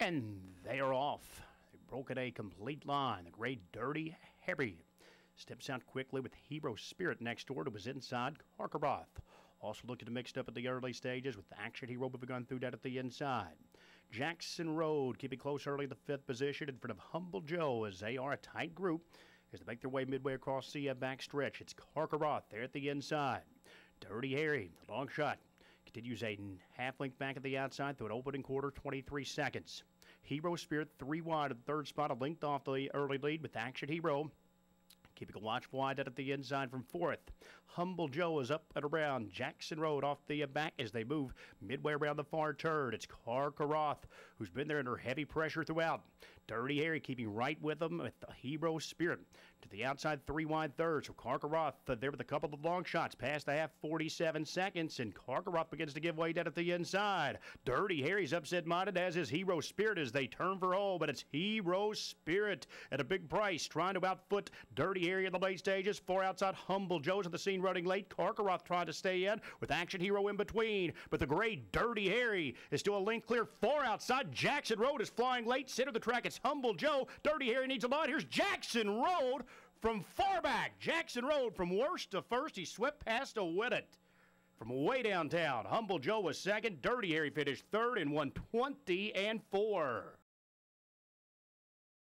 And they are off. They broke broken a complete line. The gray Dirty Harry steps out quickly with Hero Spirit next door to his inside Karkaroth. Also looking to mixed up at the early stages with Action Hero moving on through that at the inside. Jackson Road keeping close early in the fifth position in front of Humble Joe as they are a tight group as they make their way midway across the uh, back stretch. It's Karkaroth there at the inside. Dirty Harry, the long shot. Continues a half length back at the outside through an opening quarter, 23 seconds. Hero Spirit three wide at the third spot, linked off the early lead with Action Hero. Keeping a watch wide out at the inside from fourth. Humble Joe is up and around Jackson Road off the back as they move midway around the far turn. It's Car Karkaroth, who's been there under heavy pressure throughout. Dirty Harry keeping right with them with the Hero Spirit. To the outside, three wide third. So Karkaroth uh, there with a couple of long shots past the half, 47 seconds, and Karkaroth begins to give way down at the inside. Dirty Harry's upset minded as his Hero Spirit as they turn for home, but it's Hero Spirit at a big price trying to outfoot Dirty Harry in the late stages. Four outside, Humble Joe's at the scene running late. Karkaroth trying to stay in with Action Hero in between, but the gray Dirty Harry is still a length clear. Four outside, Jackson Road is flying late. Center of the track, it's Humble Joe. Dirty Harry needs a line. Here's Jackson Road from far back. Jackson Road from worst to first. He swept past win it. From way downtown, Humble Joe was second. Dirty Harry finished third and won 20 and 4.